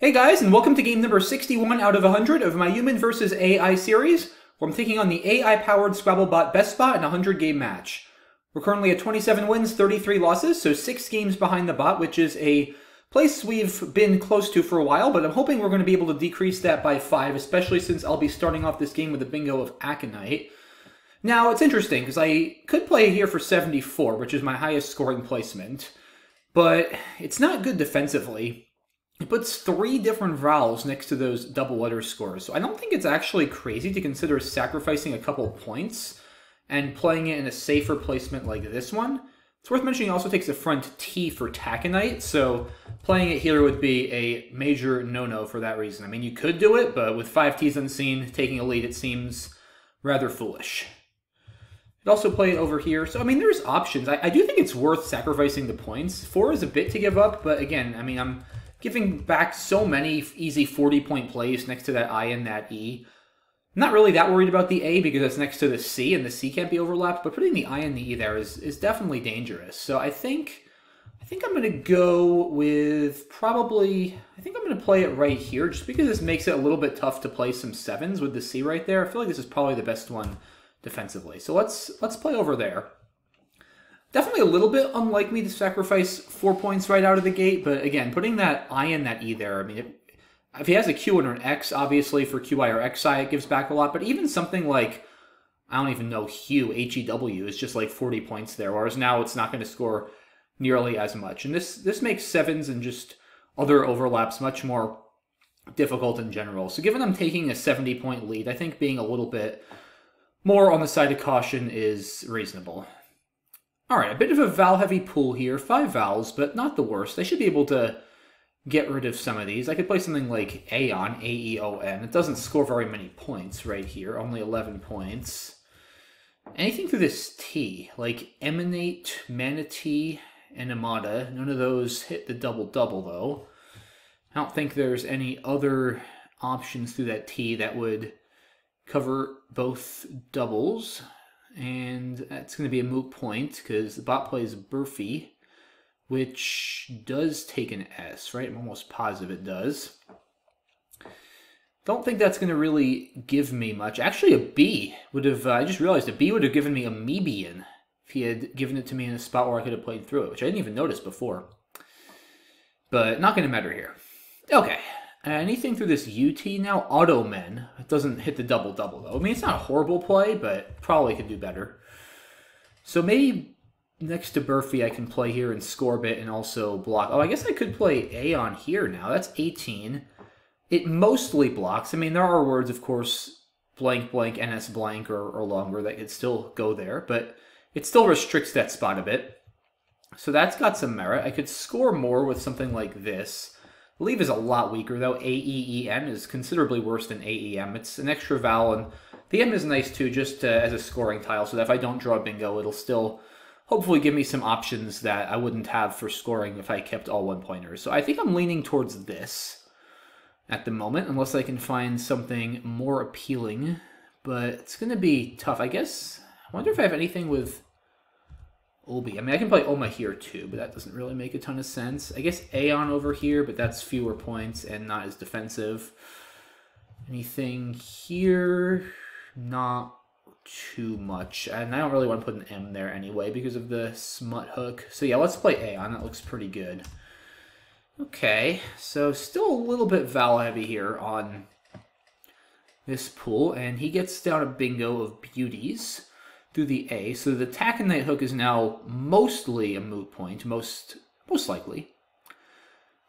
Hey guys, and welcome to game number 61 out of 100 of my Human vs. AI series, where I'm taking on the AI-powered Scrabblebot BestBot in a 100-game match. We're currently at 27 wins, 33 losses, so 6 games behind the bot, which is a place we've been close to for a while, but I'm hoping we're going to be able to decrease that by 5, especially since I'll be starting off this game with a bingo of Aconite. Now, it's interesting, because I could play here for 74, which is my highest scoring placement, but it's not good defensively. It puts three different vowels next to those double letter scores. So I don't think it's actually crazy to consider sacrificing a couple points and playing it in a safer placement like this one. It's worth mentioning it also takes the front T for Taconite, so playing it here would be a major no-no for that reason. I mean, you could do it, but with five T's unseen, taking a lead, it seems rather foolish. You'd also play it over here. So, I mean, there's options. I, I do think it's worth sacrificing the points. Four is a bit to give up, but again, I mean, I'm giving back so many easy 40 point plays next to that I and that E. Not really that worried about the A because it's next to the C and the C can't be overlapped, but putting the I and the E there is, is definitely dangerous. So I think I think I'm gonna go with probably I think I'm gonna play it right here just because this makes it a little bit tough to play some sevens with the C right there. I feel like this is probably the best one defensively. So let's let's play over there. Definitely a little bit unlike me to sacrifice four points right out of the gate, but again, putting that I in that E there, I mean, it, if he has a Q and an X, obviously for QI or XI, it gives back a lot, but even something like, I don't even know, Hew, H-E-W, is just like 40 points there, whereas now it's not going to score nearly as much. And this, this makes sevens and just other overlaps much more difficult in general. So given I'm taking a 70 point lead, I think being a little bit more on the side of caution is reasonable. All right, a bit of a vowel heavy pool here. Five vowels, but not the worst. I should be able to get rid of some of these. I could play something like Aeon, A-E-O-N. It doesn't score very many points right here, only 11 points. Anything through this T, like Emanate, Manatee, and Amada. None of those hit the double-double, though. I don't think there's any other options through that T that would cover both doubles and that's going to be a moot point because the bot plays Burfy, which does take an S, right? I'm almost positive it does. Don't think that's going to really give me much. Actually, a B would have, uh, I just realized a B would have given me a Mebian if he had given it to me in a spot where I could have played through it, which I didn't even notice before. But not going to matter here. Okay, anything through this UT now? Automen. It doesn't hit the double double though. I mean, it's not a horrible play, but probably could do better. So maybe next to Burfy, I can play here and score a bit and also block. Oh, I guess I could play A on here now. That's 18. It mostly blocks. I mean, there are words, of course, blank, blank, NS blank, or, or longer that could still go there, but it still restricts that spot a bit. So that's got some merit. I could score more with something like this. Leave is a lot weaker, though. A-E-E-N is considerably worse than A-E-M. It's an extra vowel, and the M is nice, too, just uh, as a scoring tile, so that if I don't draw bingo, it'll still hopefully give me some options that I wouldn't have for scoring if I kept all one-pointers. So I think I'm leaning towards this at the moment, unless I can find something more appealing. But it's going to be tough. I guess, I wonder if I have anything with Obi. I mean, I can play Oma here too, but that doesn't really make a ton of sense. I guess Aeon over here, but that's fewer points and not as defensive. Anything here? Not too much. And I don't really want to put an M there anyway because of the smut hook. So yeah, let's play Aeon. That looks pretty good. Okay, so still a little bit vowel heavy here on this pool, and he gets down a bingo of beauties through the A. So the taconite hook is now mostly a moot point, most most likely.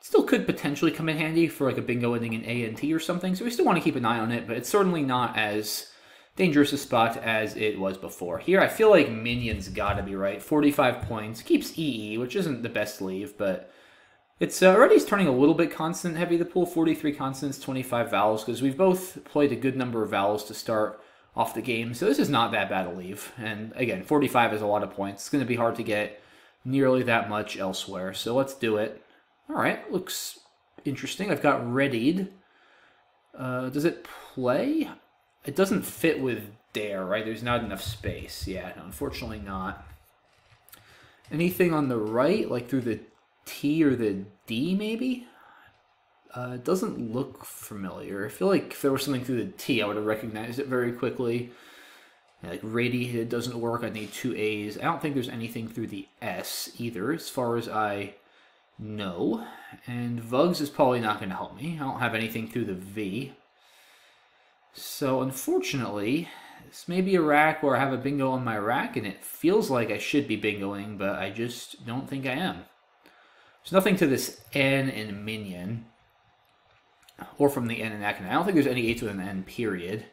Still could potentially come in handy for like a bingo ending in A and T or something, so we still want to keep an eye on it, but it's certainly not as dangerous a spot as it was before. Here, I feel like Minion's gotta be right. 45 points, keeps EE, which isn't the best leave, but it's uh, already turning a little bit constant heavy, the pool. 43 constants, 25 vowels, because we've both played a good number of vowels to start off the game. So this is not that bad a leave. And again, 45 is a lot of points. It's going to be hard to get nearly that much elsewhere. So let's do it. All right, looks interesting. I've got readied. Uh, does it play? It doesn't fit with dare, right? There's not enough space. Yeah, unfortunately not. Anything on the right, like through the T or the D, maybe? Uh, it doesn't look familiar. I feel like if there was something through the T, I would have recognized it very quickly. Yeah, like radiated doesn't work. I need two A's. I don't think there's anything through the S either, as far as I know. And Vugs is probably not going to help me. I don't have anything through the V. So unfortunately, this may be a rack where I have a bingo on my rack, and it feels like I should be bingoing, but I just don't think I am. There's nothing to this N in Minion, or from the N in Aconite. I don't think there's any 8s with an N, period.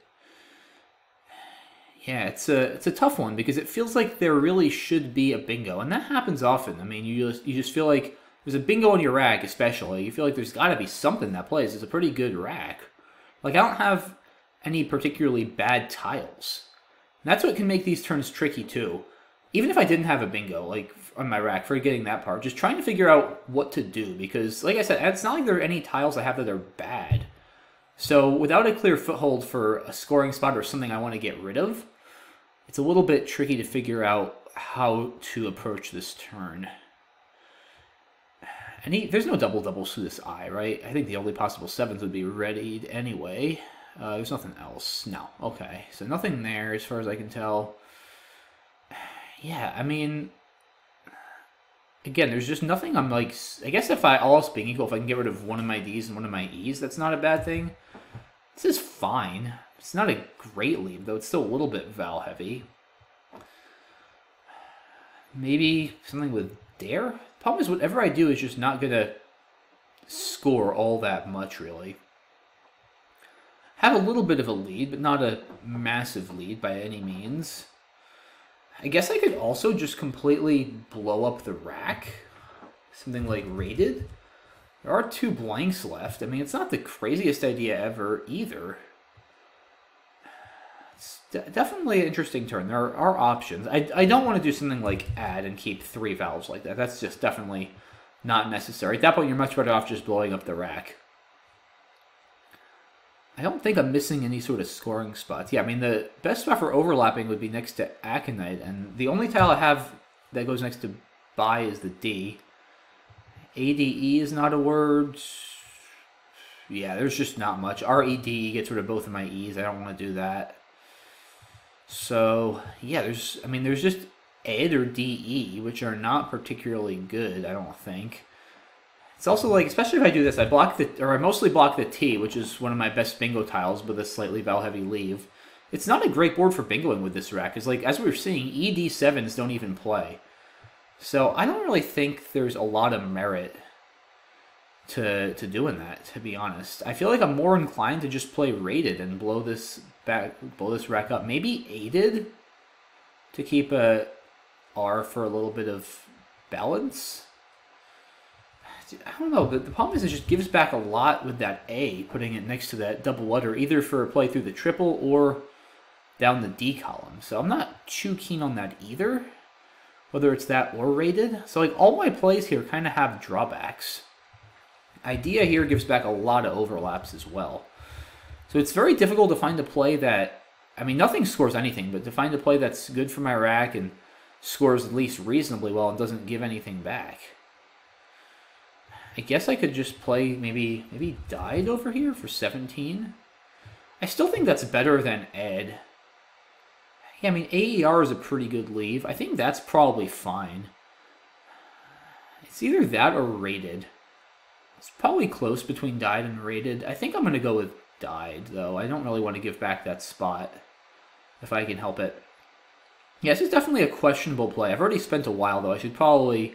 Yeah, it's a it's a tough one because it feels like there really should be a bingo, and that happens often. I mean, you just you just feel like there's a bingo on your rack, especially. You feel like there's got to be something that plays. It's a pretty good rack. Like I don't have any particularly bad tiles. And that's what can make these turns tricky too. Even if I didn't have a bingo, like on my rack, forgetting that part, just trying to figure out what to do because, like I said, it's not like there are any tiles I have that are bad. So without a clear foothold for a scoring spot or something I want to get rid of, it's a little bit tricky to figure out how to approach this turn. And he, there's no double doubles to this eye, right? I think the only possible sevens would be readied anyway. Uh, there's nothing else. No. Okay. So nothing there as far as I can tell. Yeah, I mean, again, there's just nothing I'm like, I guess if I, all else being equal, if I can get rid of one of my Ds and one of my Es, that's not a bad thing. This is fine. It's not a great lead, though it's still a little bit Val heavy. Maybe something with Dare? Problem is, whatever I do is just not going to score all that much, really. Have a little bit of a lead, but not a massive lead by any means. I guess I could also just completely blow up the rack. Something like rated. There are two blanks left. I mean, it's not the craziest idea ever either. It's de definitely an interesting turn. There are, are options. I, I don't want to do something like add and keep three valves like that. That's just definitely not necessary. At that point, you're much better off just blowing up the rack. I don't think I'm missing any sort of scoring spots. Yeah, I mean, the best spot for overlapping would be next to Aconite, and the only tile I have that goes next to Buy is the D. ADE is not a word. Yeah, there's just not much. RED gets rid of both of my E's. I don't want to do that. So, yeah, there's, I mean, there's just ED or DE, which are not particularly good, I don't think. It's also like, especially if I do this, I block the, or I mostly block the T, which is one of my best bingo tiles with a slightly Val heavy leave. It's not a great board for bingoing with this rack. It's like, as we were seeing, ED7s don't even play. So I don't really think there's a lot of merit to to doing that, to be honest. I feel like I'm more inclined to just play rated and blow this back blow this rack up. Maybe aided to keep a R for a little bit of balance. I don't know. The, the problem is it just gives back a lot with that A, putting it next to that double letter, either for a play through the triple or down the D column. So I'm not too keen on that either, whether it's that or rated. So like all my plays here kind of have drawbacks. Idea here gives back a lot of overlaps as well. So it's very difficult to find a play that, I mean, nothing scores anything, but to find a play that's good for my rack and scores at least reasonably well and doesn't give anything back. I guess I could just play maybe maybe died over here for 17. I still think that's better than Ed. Yeah, I mean AER is a pretty good leave. I think that's probably fine. It's either that or rated. It's probably close between died and rated. I think I'm going to go with died, though. I don't really want to give back that spot if I can help it. Yeah, this is definitely a questionable play. I've already spent a while, though. I should probably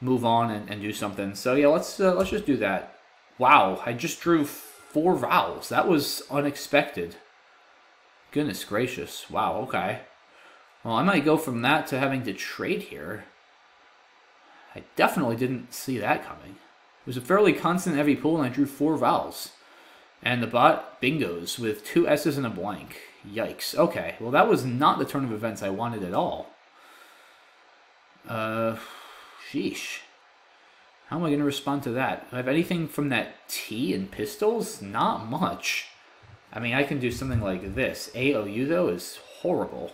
move on and, and do something. So yeah, let's uh, let's just do that. Wow, I just drew four vowels. That was unexpected. Goodness gracious. Wow, okay. Well, I might go from that to having to trade here. I definitely didn't see that coming. It was a fairly constant heavy pool, and I drew four vowels. And the bot bingos with two S's and a blank. Yikes. Okay, well that was not the turn of events I wanted at all. Uh, Sheesh. How am I going to respond to that? Do I have anything from that T and pistols? Not much. I mean, I can do something like this. AOU, though, is horrible.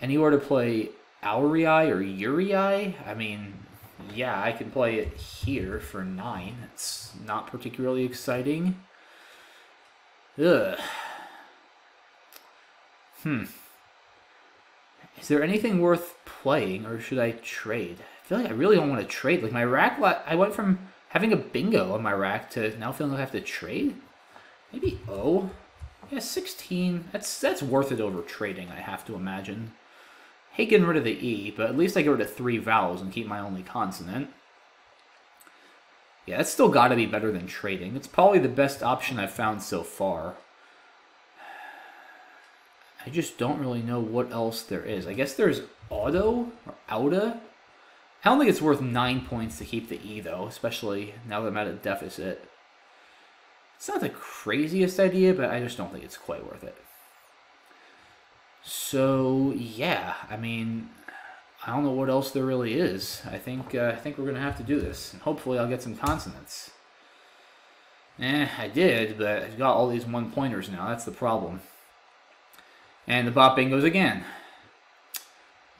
Anywhere to play Aurii or Urii? I mean, yeah, I can play it here for 9. It's not particularly exciting. Ugh. Hmm. Is there anything worth playing, or should I trade? I feel like I really don't want to trade. Like, my rack, I went from having a bingo on my rack to now feeling like I have to trade? Maybe O? Yeah, 16. That's that's worth it over trading, I have to imagine. Hate getting rid of the E, but at least I get rid of three vowels and keep my only consonant. Yeah, that's still got to be better than trading. It's probably the best option I've found so far. I just don't really know what else there is. I guess there's auto or auto. I don't think it's worth nine points to keep the E though, especially now that I'm at a deficit. It's not the craziest idea, but I just don't think it's quite worth it. So yeah, I mean, I don't know what else there really is. I think uh, I think we're gonna have to do this, and hopefully I'll get some consonants. Eh, I did, but I've got all these one pointers now. That's the problem. And the bot bingos again.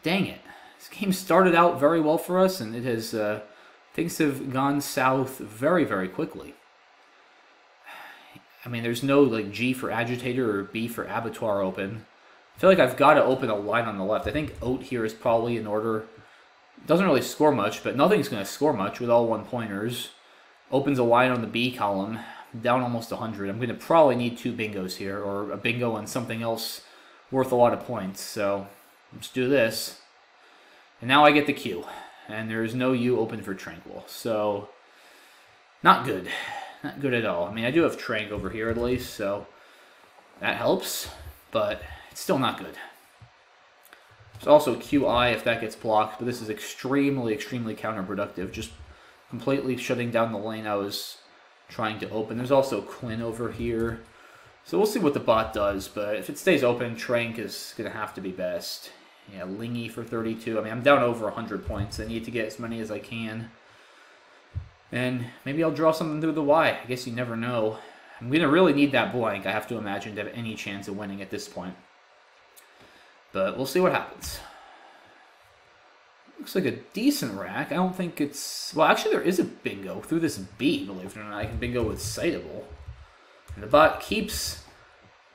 Dang it! This game started out very well for us, and it has uh, things have gone south very very quickly. I mean, there's no like G for agitator or B for abattoir open. I feel like I've got to open a line on the left. I think Oat here is probably in order. Doesn't really score much, but nothing's going to score much with all one pointers. Opens a line on the B column, down almost 100. I'm going to probably need two bingos here, or a bingo and something else worth a lot of points. So let's do this. And now I get the Q. And there's no U open for Tranquil. So, not good. Not good at all. I mean, I do have Trank over here at least, so that helps. But it's still not good. There's also QI if that gets blocked, but this is extremely, extremely counterproductive. Just completely shutting down the lane I was trying to open. There's also Quin over here. So we'll see what the bot does, but if it stays open, Trank is going to have to be best. Yeah, Lingy for 32. I mean, I'm down over 100 points. I need to get as many as I can. And maybe I'll draw something through the Y. I guess you never know. I'm going to really need that blank, I have to imagine, to have any chance of winning at this point. But we'll see what happens. Looks like a decent rack. I don't think it's... Well, actually, there is a bingo through this B, believe it or not. I can bingo with Citable. And the bot keeps...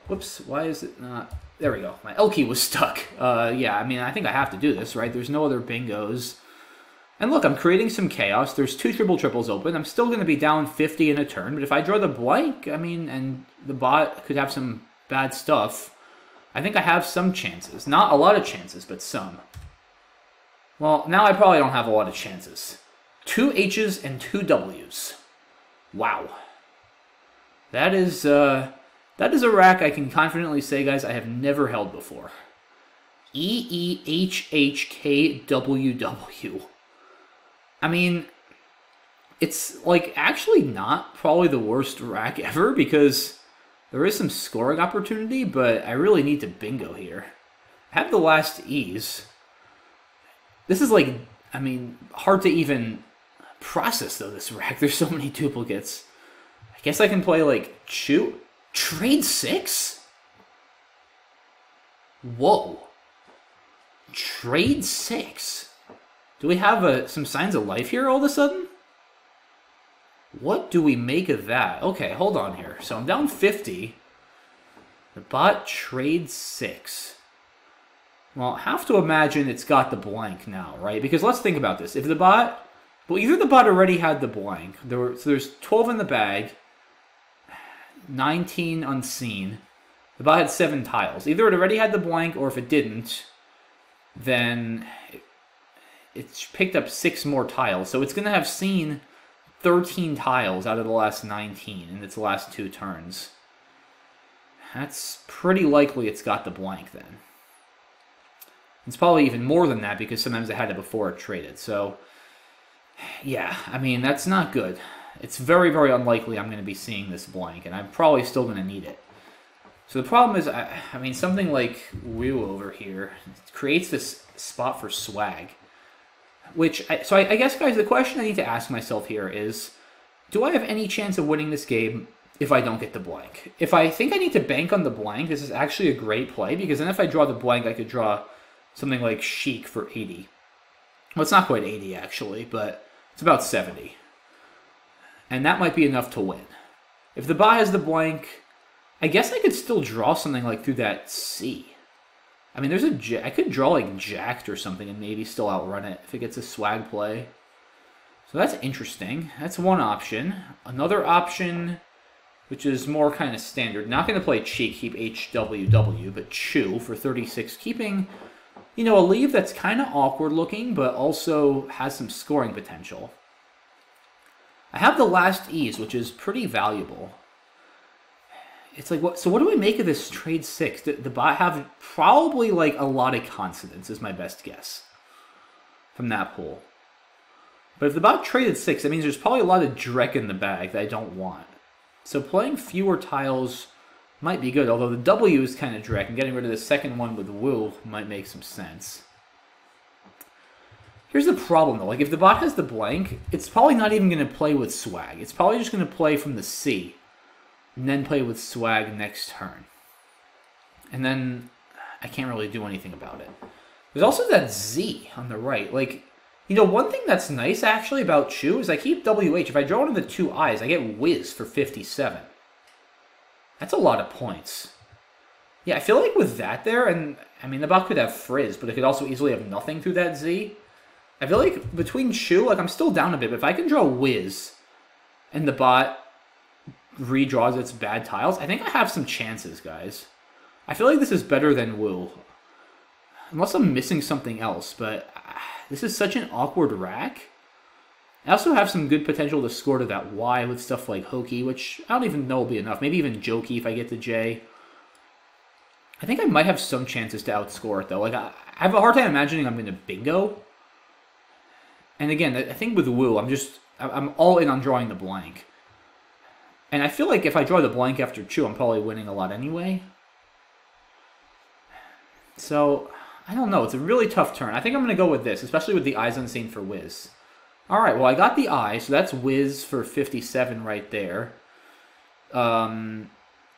Whoops, why is it not... There we go. My L key was stuck. Uh, yeah, I mean, I think I have to do this, right? There's no other bingos. And look, I'm creating some chaos. There's two triple triples open. I'm still going to be down 50 in a turn, but if I draw the blank, I mean, and the bot could have some bad stuff, I think I have some chances. Not a lot of chances, but some. Well, now I probably don't have a lot of chances. Two H's and two W's. Wow. That is, uh, that is a rack I can confidently say, guys, I have never held before. E-E-H-H-K-W-W. I mean, it's, like, actually not probably the worst rack ever, because there is some scoring opportunity, but I really need to bingo here. I have the last E's. This is like, I mean, hard to even process though, this rack. There's so many duplicates. I guess I can play like chew. Trade six? Whoa. Trade six. Do we have uh, some signs of life here all of a sudden? What do we make of that? Okay, hold on here. So I'm down 50. The bot trades 6. Well, I have to imagine it's got the blank now, right? Because let's think about this. If the bot... Well, either the bot already had the blank. There were, so there's 12 in the bag. 19 unseen. The bot had 7 tiles. Either it already had the blank, or if it didn't, then it's picked up 6 more tiles. So it's going to have seen 13 tiles out of the last 19 in its last two turns. That's pretty likely it's got the blank then. It's probably even more than that because sometimes it had it before it traded. So, yeah, I mean, that's not good. It's very, very unlikely I'm going to be seeing this blank, and I'm probably still going to need it. So the problem is, I, I mean, something like Woo over here creates this spot for swag. Which, I, so I, I guess, guys, the question I need to ask myself here is, do I have any chance of winning this game if I don't get the blank? If I think I need to bank on the blank, this is actually a great play, because then if I draw the blank, I could draw something like Sheik for 80. Well, it's not quite 80 actually, but it's about 70. And that might be enough to win. If the bot has the blank, I guess I could still draw something like through that C. I mean, there's a I could draw like jacked or something and maybe still outrun it if it gets a swag play. So that's interesting. That's one option. Another option, which is more kind of standard. Not going to play cheek, keep HWW, but chew for 36, keeping, you know, a leave that's kind of awkward looking, but also has some scoring potential. I have the last ease, which is pretty valuable. It's like, what? So what do we make of this trade six? The, the bot have probably like a lot of consonants, is my best guess from that pool. But if the bot traded six, that means there's probably a lot of Drek in the bag that I don't want. So playing fewer tiles might be good, although the W is kind of Drek, and getting rid of the second one with Wu might make some sense. Here's the problem though, like if the bot has the blank, it's probably not even going to play with swag. It's probably just going to play from the C, and then play with swag next turn. And then I can't really do anything about it. There's also that Z on the right. Like, you know, one thing that's nice actually about Chew is I keep WH. If I draw one of the two eyes, I get Whiz for 57. That's a lot of points. Yeah, I feel like with that there, and I mean, the bot could have Frizz, but it could also easily have nothing through that Z. I feel like between Chew, like I'm still down a bit, but if I can draw Whiz and the bot redraws its bad tiles, I think I have some chances, guys. I feel like this is better than Wu. Unless I'm missing something else, but ah, this is such an awkward rack. I also have some good potential to score to that Y with stuff like Hokey, which I don't even know will be enough. Maybe even Jokey if I get to J. I think I might have some chances to outscore it, though. Like, I have a hard time imagining I'm going to bingo. And again, I think with Wu, I'm just I'm all in on drawing the blank. And I feel like if I draw the blank after Chew, I'm probably winning a lot anyway. So, I don't know. It's a really tough turn. I think I'm going to go with this, especially with the Eyes Unseen for Wiz. All right, well, I got the Eye, so that's Wiz for 57 right there. Um,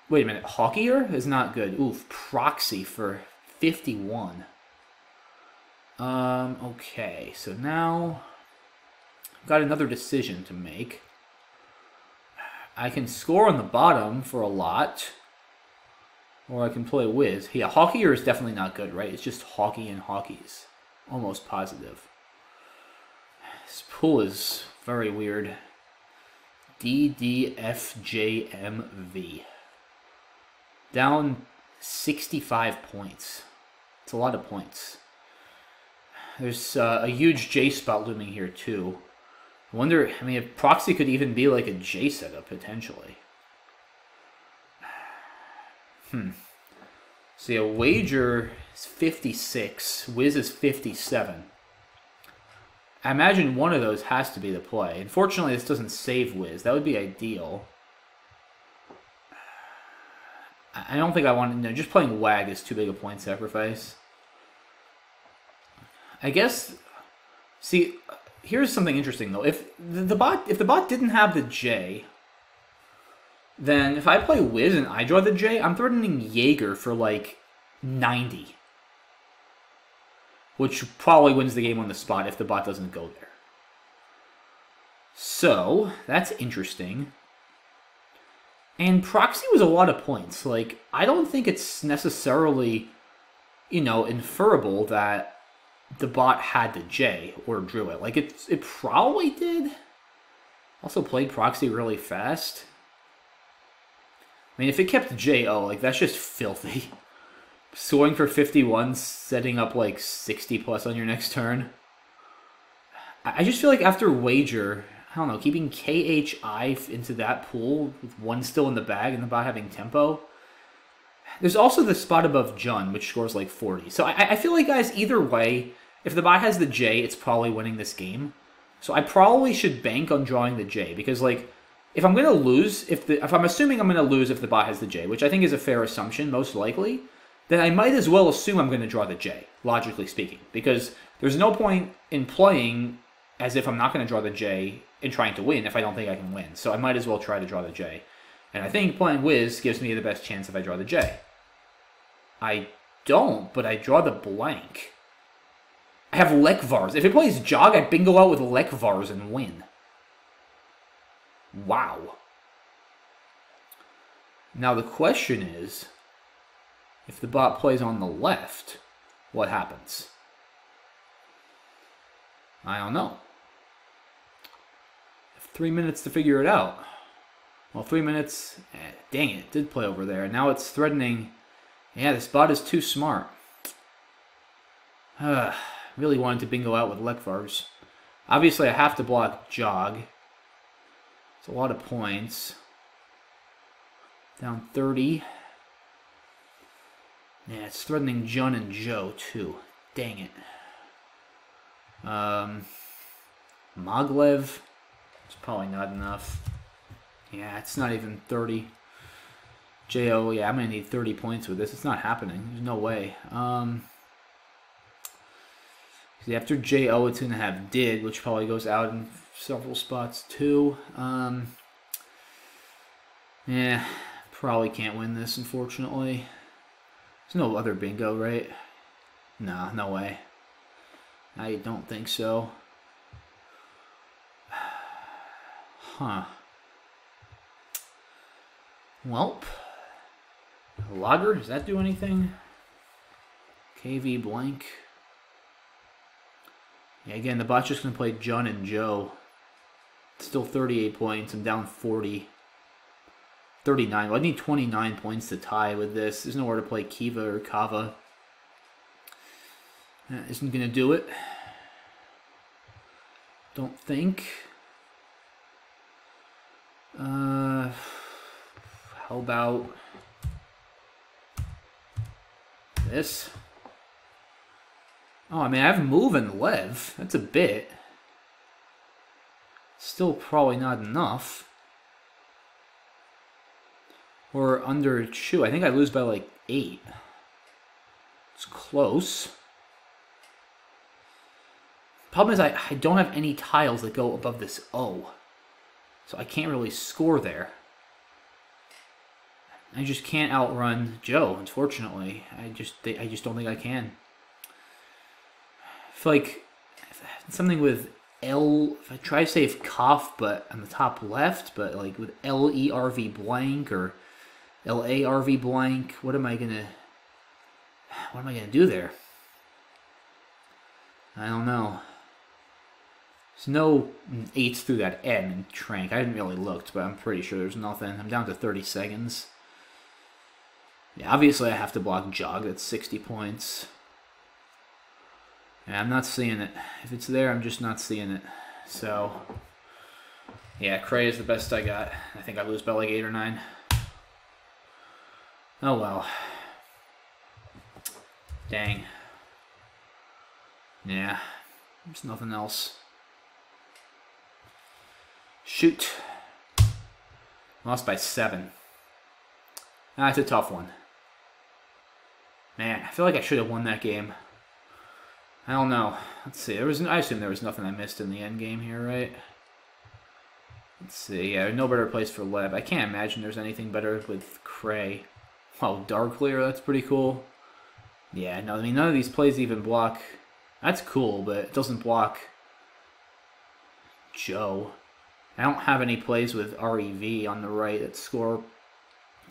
wait a minute. Hawkier is not good. Oof, Proxy for 51. Um, okay, so now got another decision to make. I can score on the bottom for a lot. Or I can play Wiz. Yeah, Hawkier is definitely not good, right? It's just Hockey and Hockeys. Almost positive. This pool is very weird. DDFJMV. Down 65 points. It's a lot of points. There's uh, a huge J spot looming here, too. Wonder, I mean, if proxy could even be like a J setup potentially. Hmm. See, a wager is 56, Wiz is 57. I imagine one of those has to be the play. Unfortunately, this doesn't save Wiz. That would be ideal. I don't think I want to. No, just playing Wag is too big a point sacrifice. I guess. See, here's something interesting though. If the, bot if the bot didn't have the J, then if I play Wiz and I draw the J, I'm threatening Jaeger for like 90. Which probably wins the game on the spot if the bot doesn't go there. So, that's interesting. And proxy was a lot of points. Like, I don't think it's necessarily, you know, inferable that the bot had the J or drew it. Like it, it probably did. Also played proxy really fast. I mean, if it kept JO, like that's just filthy. Scoring for 51, setting up like 60 plus on your next turn. I just feel like after wager, I don't know, keeping KHI into that pool with one still in the bag and the bot having tempo. There's also the spot above Jun, which scores like 40. So I, I feel like, guys, either way, if the bot has the J, it's probably winning this game. So I probably should bank on drawing the J because like if I'm gonna lose, if the if I'm assuming I'm gonna lose if the bot has the J, which I think is a fair assumption, most likely, then I might as well assume I'm gonna draw the J, logically speaking, because there's no point in playing as if I'm not gonna draw the J and trying to win if I don't think I can win. So I might as well try to draw the J. And I think playing Wiz gives me the best chance if I draw the J. I don't, but I draw the blank. I have Lekvars. If it plays Jog, I bingo out with Lekvars and win. Wow. Now the question is, if the bot plays on the left, what happens? I don't know. three minutes to figure it out. Well, three minutes. Eh, dang it, it did play over there. Now it's threatening. Yeah, this bot is too smart. Uh, really wanted to bingo out with Lekvars. Obviously, I have to block Jog. It's a lot of points. Down 30. Yeah, it's threatening Jun and Joe, too. Dang it. Um, Maglev. It's probably not enough. Yeah, it's not even 30. Jo, yeah, I'm going to need 30 points with this. It's not happening. There's no way. Um, after Jo, it's have Did, which probably goes out in several spots too. Um, yeah, probably can't win this, unfortunately. There's no other bingo, right? Nah, no way. I don't think so. Huh. Welp. Logger, does that do anything? KV blank. Yeah, again, the bot's just going to play Jun and Joe. Still 38 points. I'm down 40. 39. Well, I need 29 points to tie with this. There's nowhere to play Kiva or Kava. That isn't going to do it. Don't think. Uh, how about this? Oh, I mean, I have move and live. That's a bit. Still probably not enough. Or under two. I think I lose by like eight. It's close. Problem is I, I don't have any tiles that go above this O. So I can't really score there. I just can't outrun Joe, unfortunately. I just I just don't think I can. Feel like something with L. If I try to save cough, but on the top left, but like with L E R V blank or L A R V blank. What am I gonna? What am I gonna do there? I don't know. There's no eights through that N in Trank. I haven't really looked, but I'm pretty sure there's nothing. I'm down to 30 seconds. Yeah, obviously I have to block Jog. That's 60 points. I'm not seeing it. If it's there, I'm just not seeing it. So, yeah, Cray is the best I got. I think I lose by like 8 or 9. Oh well. Dang. Yeah, there's nothing else. Shoot. Lost by 7. Ah, That's a tough one. Man, I feel like I should have won that game. I don't know. Let's see. There was I assume there was nothing I missed in the end game here, right? Let's see. Yeah, no better place for Leb. I can't imagine there's anything better with Cray. Oh, Darkleer, that's pretty cool. Yeah, no, I mean, none of these plays even block. That's cool, but it doesn't block Joe. I don't have any plays with REV on the right that score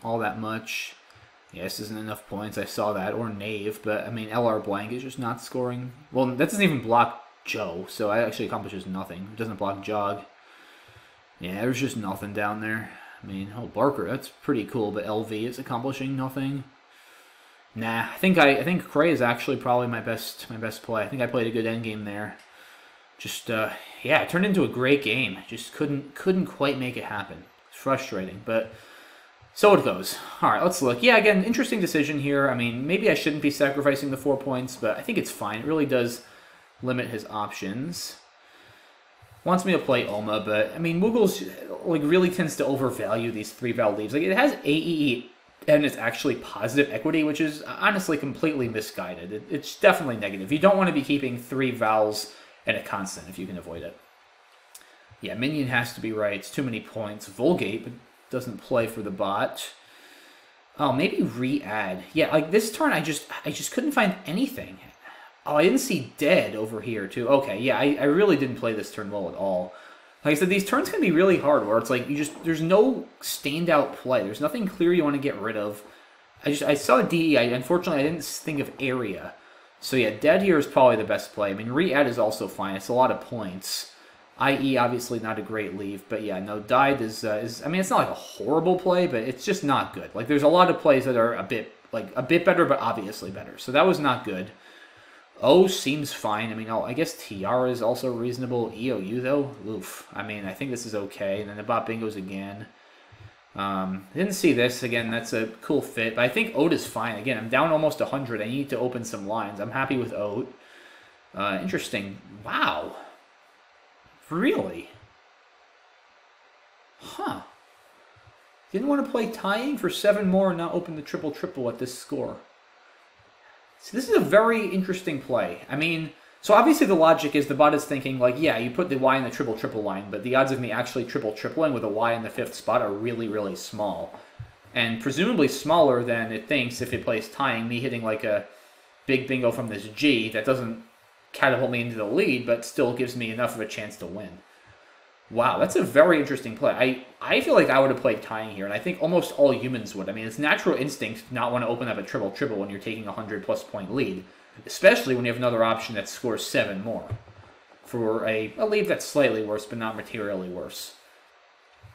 all that much. Yes, isn't enough points. I saw that. Or Knave, but I mean, LR blank is just not scoring. Well, that doesn't even block Joe, so it actually accomplishes nothing. It doesn't block Jog. Yeah, there's just nothing down there. I mean, oh, Barker, that's pretty cool, but LV is accomplishing nothing. Nah, I think I, I think Cray is actually probably my best my best play. I think I played a good end game there. Just uh, yeah, it turned into a great game. Just couldn't couldn't quite make it happen. It's frustrating, but so it goes. All right, let's look. Yeah, again, interesting decision here. I mean, maybe I shouldn't be sacrificing the four points, but I think it's fine. It really does limit his options. Wants me to play Oma, but I mean, Woogles like really tends to overvalue these three val leaves. Like it has AEE and it's actually positive equity, which is honestly completely misguided. It, it's definitely negative. You don't want to be keeping three vowels and a constant if you can avoid it. Yeah, minion has to be right. It's too many points. Vulgate, but doesn't play for the bot. Oh, maybe re-add. Yeah, like this turn, I just I just couldn't find anything. Oh, I didn't see dead over here too. Okay, yeah, I, I really didn't play this turn well at all. Like I said, these turns can be really hard where it's like you just there's no standout play. There's nothing clear you want to get rid of. I just I saw a DE. I, unfortunately I didn't think of area. So yeah, dead here is probably the best play. I mean, re-add is also fine. It's a lot of points. IE obviously not a great leave, but yeah, no, died is uh, is. I mean, it's not like a horrible play, but it's just not good. Like there's a lot of plays that are a bit like a bit better, but obviously better. So that was not good. O seems fine. I mean, I guess Tiara is also reasonable. EOU, though, oof. I mean, I think this is okay. And then the bot bingos again. Um, didn't see this. Again, that's a cool fit. But I think Oat is fine. Again, I'm down almost 100. I need to open some lines. I'm happy with Oat. Uh, interesting. Wow. Really? Huh. Didn't want to play tying for seven more and not open the triple-triple at this score. So this is a very interesting play. I mean, so obviously the logic is the bot is thinking like, yeah, you put the Y in the triple triple line, but the odds of me actually triple tripling with a Y in the fifth spot are really really small, and presumably smaller than it thinks if it plays tying. Me hitting like a big bingo from this G that doesn't catapult me into the lead, but still gives me enough of a chance to win. Wow, that's a very interesting play. I, I feel like I would have played tying here, and I think almost all humans would. I mean, it's natural instinct to not want to open up a triple triple when you're taking a 100 plus point lead, especially when you have another option that scores seven more for a, a lead that's slightly worse, but not materially worse.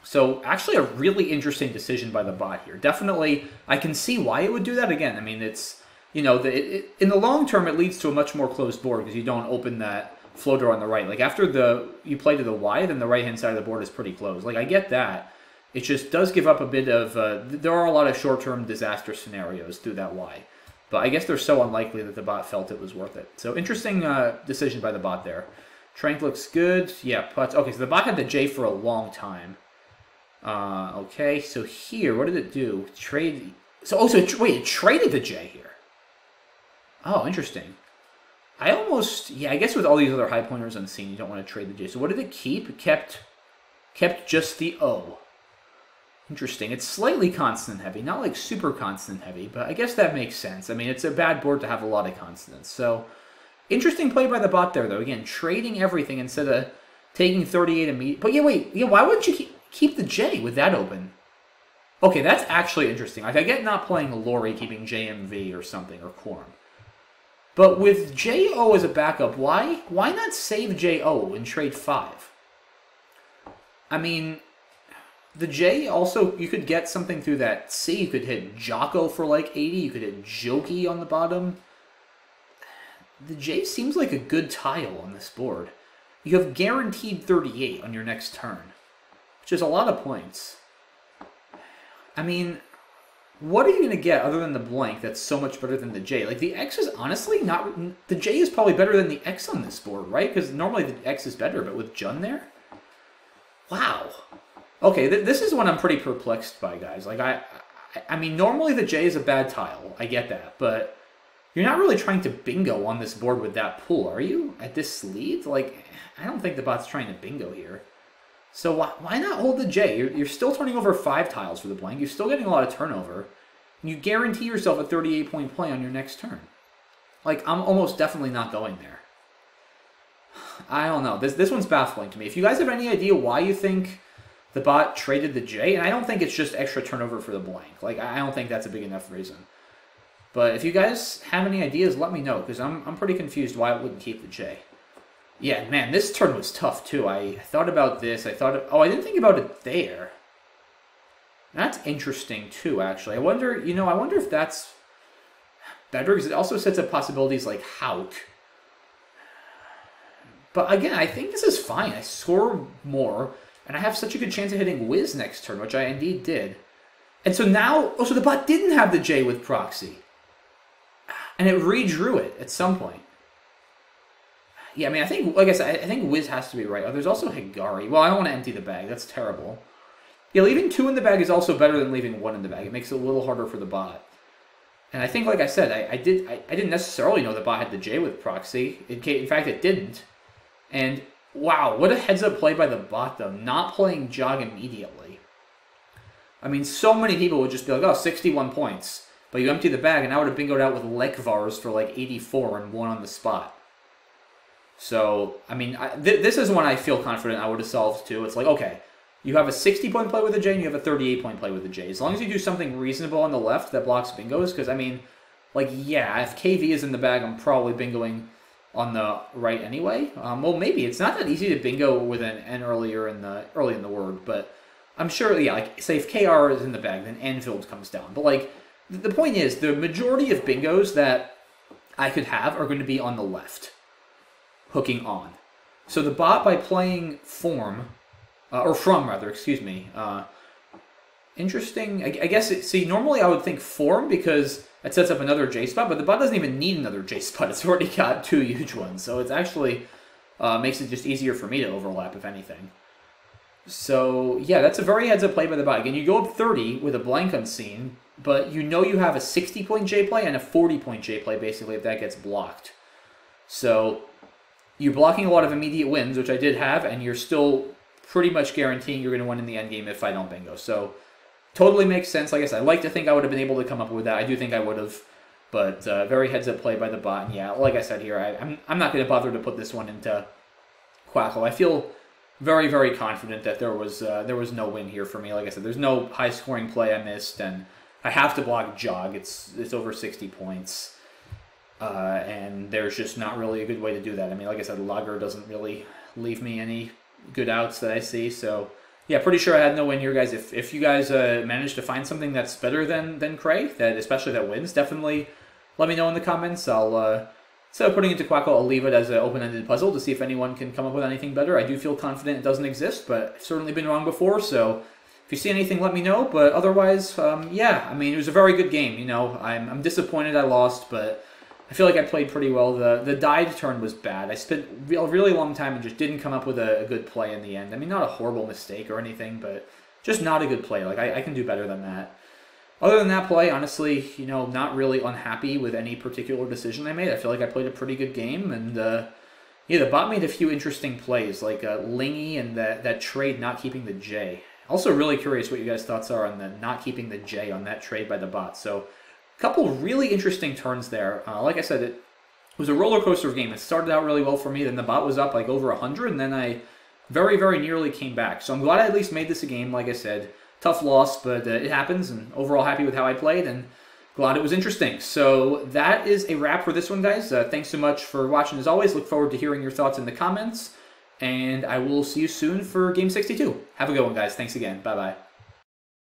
So, actually, a really interesting decision by the bot here. Definitely, I can see why it would do that again. I mean, it's, you know, the, it, in the long term, it leads to a much more closed board because you don't open that floater on the right. Like after the you play to the Y, then the right hand side of the board is pretty closed. Like I get that. It just does give up a bit of. Uh, there are a lot of short term disaster scenarios through that Y, but I guess they're so unlikely that the bot felt it was worth it. So interesting uh, decision by the bot there. Trank looks good. Yeah, putts. Okay, so the bot had the J for a long time. Uh, okay, so here, what did it do? Trade. So, oh, so it, wait, it traded the J here. Oh, interesting. I almost yeah, I guess with all these other high pointers on scene, you don't want to trade the J. So what did it keep? It kept kept just the O. Interesting. It's slightly constant heavy, not like super constant heavy, but I guess that makes sense. I mean, it's a bad board to have a lot of constants. So interesting play by the bot there, though. Again, trading everything instead of taking 38 immediate. But yeah, wait, yeah, why wouldn't you keep, keep the J with that open? Okay, that's actually interesting. Like I get not playing Lori, keeping JMV or something or Quorum. But with JO as a backup, why why not save JO and trade five? I mean, the J also you could get something through that C. You could hit Jocko for like 80. You could hit Jokey on the bottom. The J seems like a good tile on this board. You have guaranteed 38 on your next turn, which is a lot of points. I mean, what are you going to get other than the blank that's so much better than the J? Like, the X is honestly not. The J is probably better than the X on this board, right? Because normally the X is better, but with Jun there? Wow. Okay, th this is one I'm pretty perplexed by, guys. Like, I, I, I mean, normally the J is a bad tile. I get that, but you're not really trying to bingo on this board with that pool, are you? At this lead? Like, I don't think the bot's trying to bingo here. So why, why not hold the J? You're, you're still turning over five tiles for the blank. You're still getting a lot of turnover. And you guarantee yourself a 38 point play on your next turn. Like, I'm almost definitely not going there. I don't know. This, this one's baffling to me. If you guys have any idea why you think the bot traded the J, and I don't think it's just extra turnover for the blank. Like, I don't think that's a big enough reason. But if you guys have any ideas, let me know, because I'm, I'm pretty confused why it wouldn't keep the J. Yeah, man, this turn was tough too. I thought about this. I thought, of, oh, I didn't think about it there. That's interesting too, actually. I wonder, you know, I wonder if that's better because it also sets up possibilities like Hauk. But again, I think this is fine. I score more, and I have such a good chance of hitting Wiz next turn, which I indeed did. And so now, oh, so the bot didn't have the J with Proxy. And it redrew it at some point. Yeah, I mean, I think, like I said, I think Wiz has to be right. Oh, there's also Higari. Well, I don't want to empty the bag. That's terrible. Yeah, leaving two in the bag is also better than leaving won in the bag. It makes it a little harder for the bot. And I think, like I said, I, I did I, I, didn't necessarily know the bot had the J with proxy. It, in fact, it didn't. And wow, what a heads-up play by the bot, though. Not playing Jog immediately. I mean, so many people would just be like, oh, 61 points. but you empty the bag, and I would have bingoed out with Lekvars for like 84 and one on the spot. So, I mean, I, th- this is one I feel confident I would have solved too. It's like, okay, you have a 60 point play with a J and you have a 38 point play with a J. As long as you do something reasonable on the left that blocks bingos, because I mean, like, yeah, if KV is in the bag, I'm probably bingoing on the right anyway. Um, well, maybe it's not that easy to bingo with an N earlier in the early in the word, but I'm sure, yeah, like say if KR is in the bag, then Enfield comes down. But like the point is, the majority of bingos that I could have are going to be on the left, hooking on. So the bot by playing form, uh, or from rather, excuse me. Uh, interesting. I, I guess it, see normally I would think form because it sets up another J spot, but the bot doesn't even need another J spot. It's already got two huge ones, so it's actually uh, makes it just easier for me to overlap, if anything. So yeah, that's a very heads up play by the bot. Again, you go up 30 with a blank unseen, but you know you have a 60 point J play and a 40 point J play basically if that gets blocked. So you're blocking a lot of immediate wins, which I did have, and you're still pretty much guaranteeing you're going to win in the end game if I don't bingo. So totally makes sense. Like I said, I like to think I would have been able to come up with that. I do think I would have, but uh, very heads up play by the bot. And yeah, like I said here, I, I'm I'm not going to bother to put this one into Quackle. I feel very very confident that there was uh, there was no win here for me. Like I said, there's no high scoring play I missed, and I have to block Jog. It's it's over 60 points. Uh, and there's just not really a good way to do that. I mean, like I said, Lager doesn't really leave me any good outs that I see. So yeah, pretty sure I had no win here, guys. If if you guys uh, manage to find something that's better than than Craig, that especially that wins, definitely let me know in the comments. I'll uh, instead of putting it to Quackle, I'll leave it as an open-ended puzzle to see if anyone can come up with anything better. I do feel confident it doesn't exist, but I've certainly been wrong before. So if you see anything, let me know. But otherwise, um, yeah, I mean, it was a very good game. You know, I'm I'm disappointed I lost, but I feel like I played pretty well. The the dive turn was bad. I spent a really long time and just didn't come up with a, a, good play in the end. I mean, not a horrible mistake or anything, but just not a good play. Like I, I, can do better than that. Other than that play, honestly, you know, not really unhappy with any particular decision I made. I feel like I played a pretty good game, and uh, yeah, the bot made a few interesting plays, like uh, Lingy and that that trade not keeping the J. Also, really curious what you guys' thoughts are on the not keeping the J on that trade by the bot. So couple really interesting turns there. Uh, like I said, it was a roller coaster game. It started out really well for me, then the bot was up like over 100, and then I very, very nearly came back. So I'm glad I at least made this a game, like I said. Tough loss, but uh, it happens, and overall happy with how I played, and glad it was interesting. So that is a wrap for this one, guys. Uh, thanks so much for watching as always. Look forward to hearing your thoughts in the comments, and I will see you soon for Game 62. Have a good one, guys. Thanks again. Bye-bye.